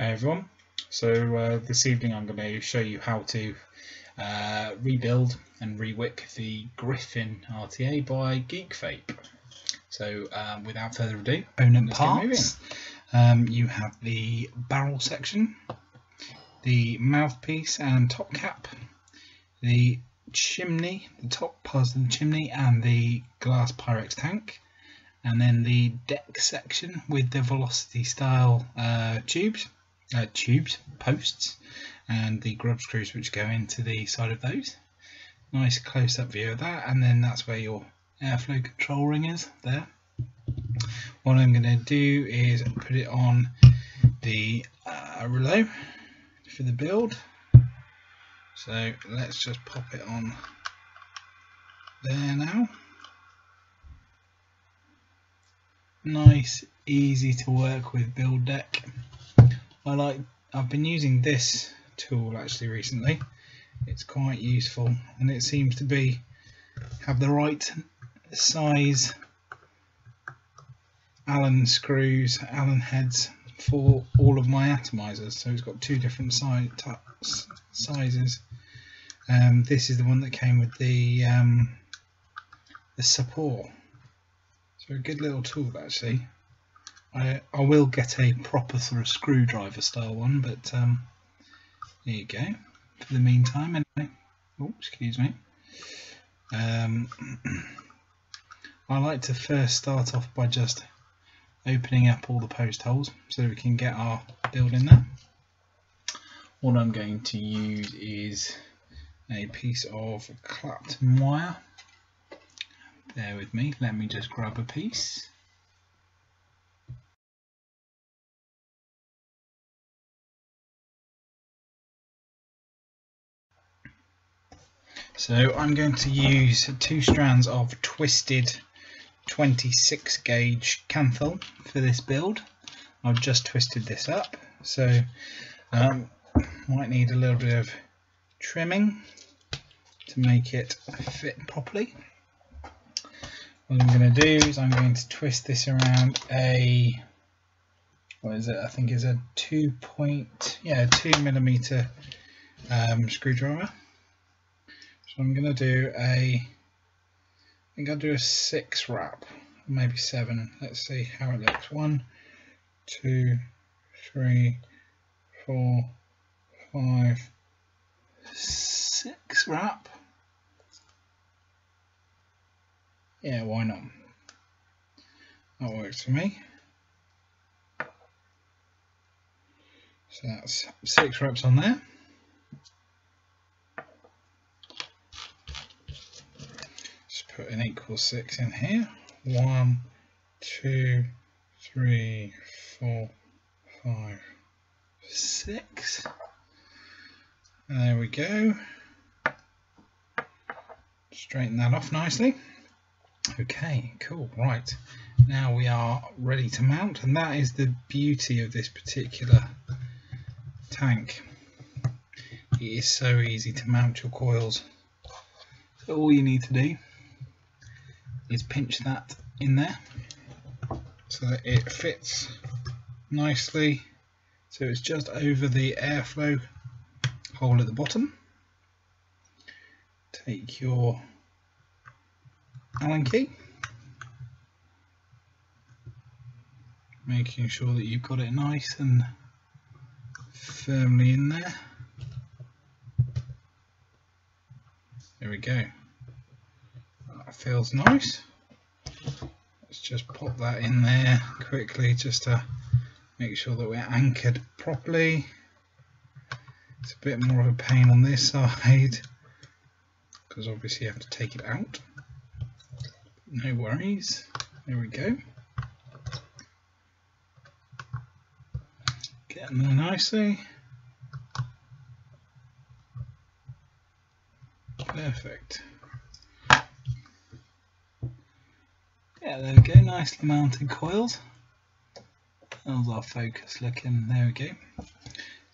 Hey everyone, so uh, this evening I'm going to show you how to uh, rebuild and rewick the Griffin RTA by GeekVape. So um, without further ado, component let's get moving. parts. Um, you have the barrel section, the mouthpiece and top cap, the chimney, the top part of the chimney and the glass Pyrex tank, and then the deck section with the velocity style uh, tubes, uh, tubes, posts, and the grub screws which go into the side of those. Nice close up view of that, and then that's where your airflow control ring is there. What I'm going to do is put it on the uh, Reuleaux for the build. So let's just pop it on there now. Nice, easy to work with build deck. I like. I've been using this tool actually recently. It's quite useful, and it seems to be have the right size Allen screws, Allen heads for all of my atomizers. So it's got two different si sizes. Um, this is the one that came with the um, the support. So a good little tool actually. I I will get a proper sort of screwdriver style one, but um, there you go. For the meantime, anyway. Oh, excuse me. Um, I like to first start off by just opening up all the post holes so we can get our build in there. What I'm going to use is a piece of Clapton wire. Bear with me, let me just grab a piece. So I'm going to use two strands of twisted 26 gauge Kanthal for this build. I've just twisted this up, so um, might need a little bit of trimming to make it fit properly. What I'm going to do is I'm going to twist this around a what is it? I think is a two point yeah two millimeter um, screwdriver. So I'm going to do a I think I'll do a six wrap, maybe seven. Let's see how it looks. One, two, three, four, five, six wrap. Yeah, why not? That works for me. So that's six wraps on there. Put an equal six in here. One, two, three, four, five, six. And there we go. Straighten that off nicely. Okay, cool, right. Now we are ready to mount and that is the beauty of this particular tank. It is so easy to mount your coils. So all you need to do is pinch that in there so that it fits nicely. So it's just over the airflow hole at the bottom. Take your allen key. Making sure that you've got it nice and firmly in there. There we go that feels nice. Let's just pop that in there quickly just to make sure that we're anchored properly. It's a bit more of a pain on this side because obviously you have to take it out. No worries. There we go. Getting there nicely. Perfect. Yeah, there we go, nicely mounted coils. How's our focus looking? There we go.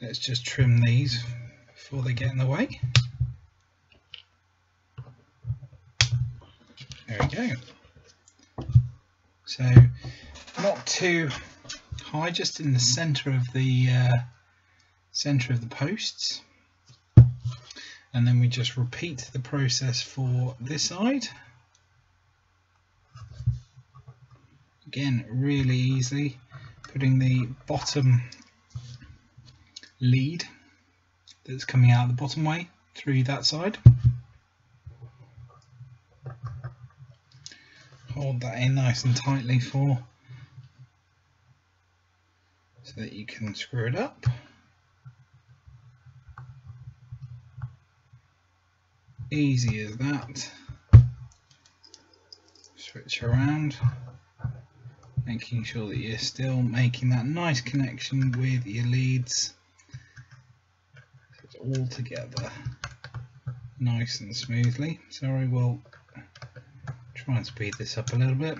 Let's just trim these before they get in the way. There we go. So, not too high, just in the centre of the uh, centre of the posts. And then we just repeat the process for this side. Again, really easy. putting the bottom lead that's coming out the bottom way through that side. Hold that in nice and tightly for so that you can screw it up. Easy as that. Switch around, making sure that you're still making that nice connection with your leads all together nice and smoothly. Sorry, we'll try and speed this up a little bit.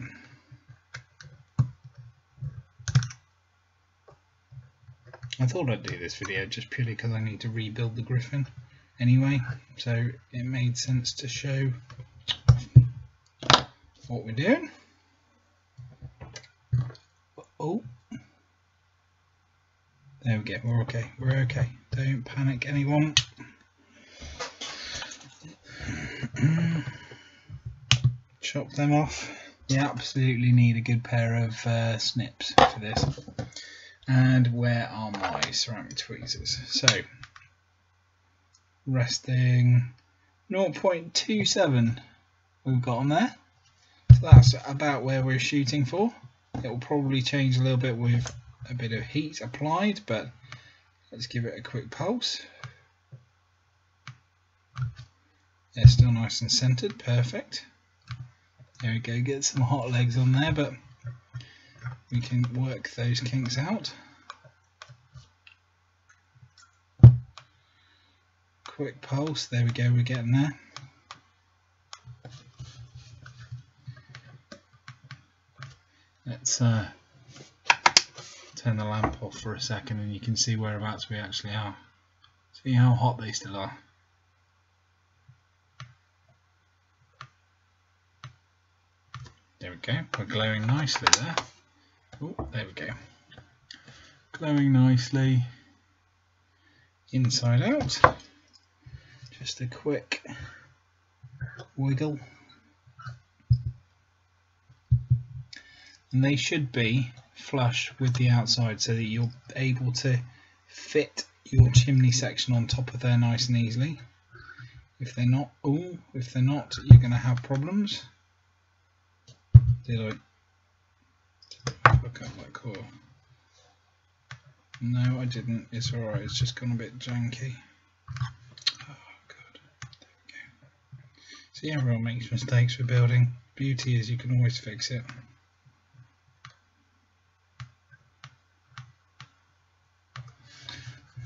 I thought I'd do this video just purely because I need to rebuild the Griffin anyway, so it made sense to show what we're doing. Oh, there we go, we're okay, we're okay. Don't panic anyone. Chop them off. You absolutely need a good pair of uh, snips for this. And where are my ceramic tweezers? So, resting 0.27 we've got on there. So that's about where we're shooting for. It will probably change a little bit with a bit of heat applied, but let's give it a quick pulse. They're still nice and centered, perfect. There we go, get some hot legs on there, but we can work those kinks out. Quick pulse, there we go, we're getting there. Let's uh, turn the lamp off for a second and you can see whereabouts we actually are. See how hot they still are. There we go, we're glowing nicely there. Oh, there we go. Glowing nicely inside out. Just a quick wiggle. And they should be flush with the outside so that you're able to fit your chimney section on top of there nice and easily. If they're not, oh, if they're not, you're going to have problems. Did I look at that core? No, I didn't. It's alright, it's just gone a bit janky. Oh, God. See, everyone makes mistakes with building. Beauty is you can always fix it.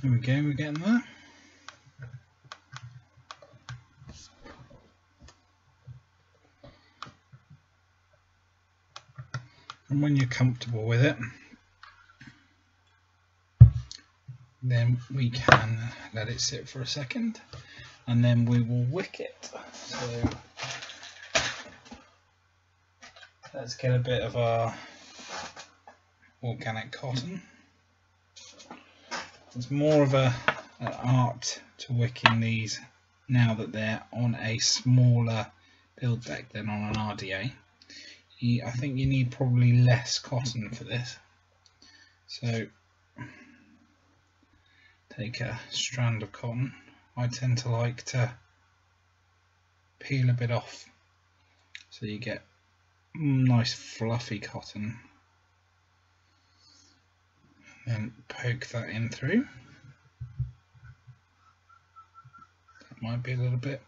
There we go, we're getting there. And when you're comfortable with it, then we can let it sit for a second and then we will wick it. So let's get a bit of our organic cotton. It's more of a an art to wicking these now that they're on a smaller build deck than on an RDA. You, I think you need probably less cotton for this. So take a strand of cotton. I tend to like to peel a bit off so you get nice fluffy cotton and poke that in through. That might be a little bit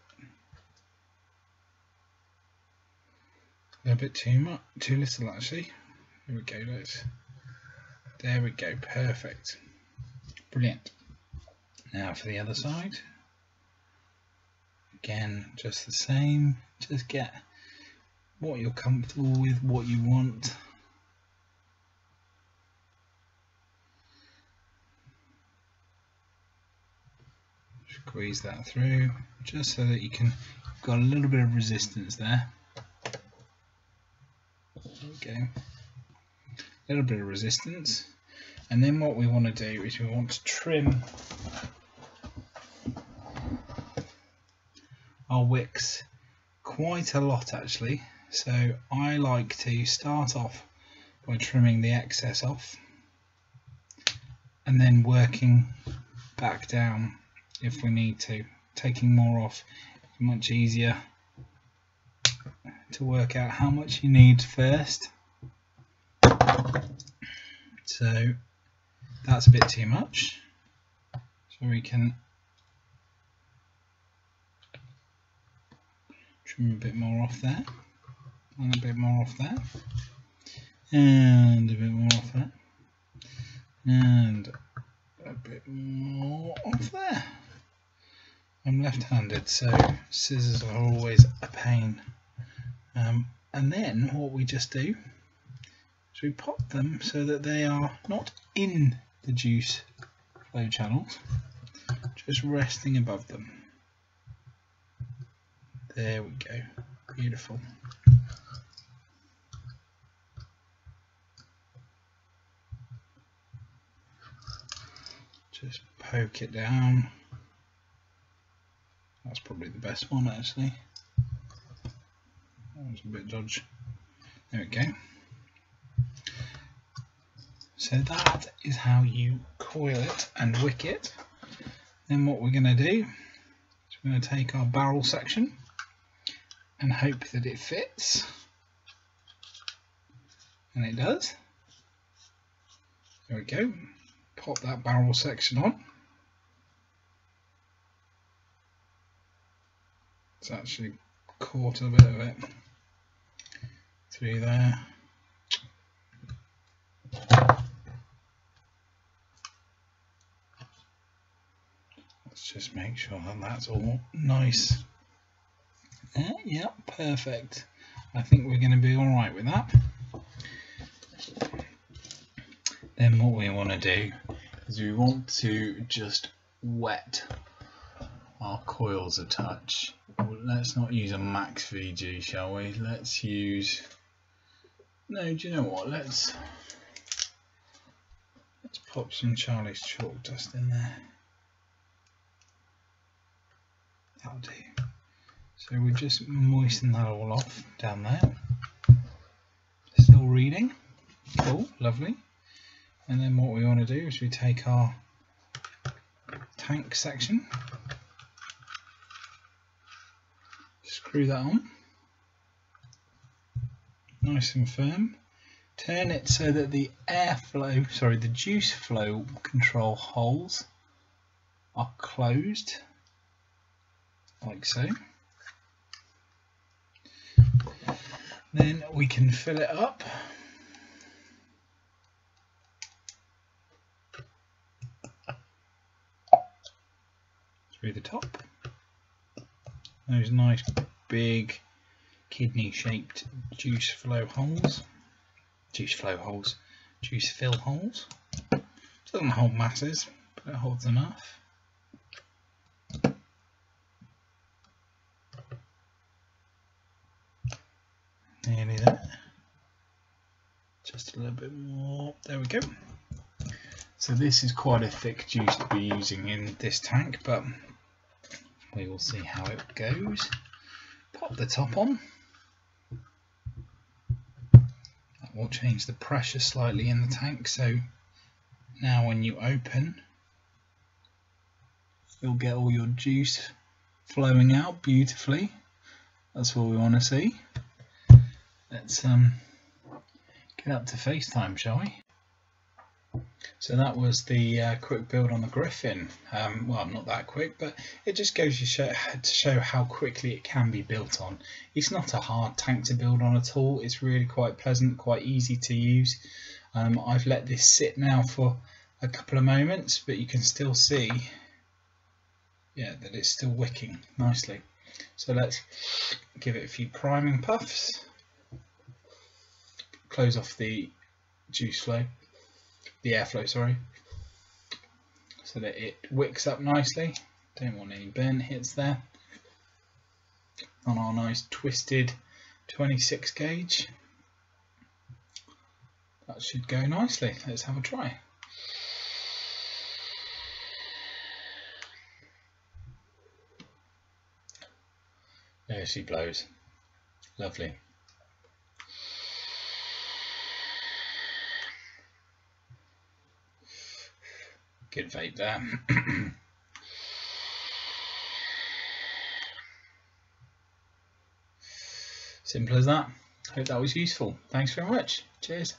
a little bit too much too little actually. There we go, let's there we go, perfect. Brilliant. Now for the other side. Again, just the same. Just get what you're comfortable with, what you want. Squeeze that through just so that you can got a little bit of resistance there. Go. A little bit of resistance. And then what we want to do is we want to trim our wicks quite a lot actually. So I like to start off by trimming the excess off and then working back down if we need to. Taking more off is much easier to work out how much you need first. So that's a bit too much. So we can trim a bit more off there and a bit more off there and a bit more off there and a bit more off there. I'm left-handed so scissors are always a pain. Um, and then what we just do is we pop them so that they are not in the juice flow channels just resting above them. There we go. Beautiful. Just poke it down probably the best one actually. That was a bit dodgy. There we go. So that is how you coil it and wick it. Then what we're going to do is we're going to take our barrel section and hope that it fits. And it does. There we go. Pop that barrel section on. It's actually caught a bit of it through there. Let's just make sure that that's all nice. Yeah, yeah, perfect. I think we're going to be alright with that. Then what we want to do is we want to just wet our coils a touch. Let's not use a max VG, shall we? Let's use. No, do you know what? Let's let's pop some Charlie's chalk dust in there. That'll do. So we just moisten that all off down there. Still reading. Cool, lovely. And then what we want to do is we take our tank section, screw that on, nice and firm, turn it so that the airflow, sorry, the juice flow control holes are closed, like so. Then we can fill it up through the top. Those nice big kidney shaped juice flow holes. Juice flow holes. Juice fill holes. Doesn't hold masses, but it holds enough. Nearly there. Just a little bit more. There we go. So this is quite a thick juice to be using in this tank, but we will see how it goes. Pop the top on. That will change the pressure slightly in the tank, so now when you open, you'll get all your juice flowing out beautifully. That's what we want to see. Let's um, get up to FaceTime, shall we? So that was the uh, quick build on the Griffin. Um, well, not that quick, but it just goes to show, to show how quickly it can be built on. It's not a hard tank to build on at all. It's really quite pleasant, quite easy to use. Um, I've let this sit now for a couple of moments, but you can still see yeah, that it's still wicking nicely. So let's give it a few priming puffs. Close off the juice flow the airflow, sorry, so that it wicks up nicely. Don't want any burn hits there. On our nice twisted 26 gauge. That should go nicely. Let's have a try. There she blows. Lovely. Good vape there. Simple as that. Hope that was useful. Thanks very much. Cheers.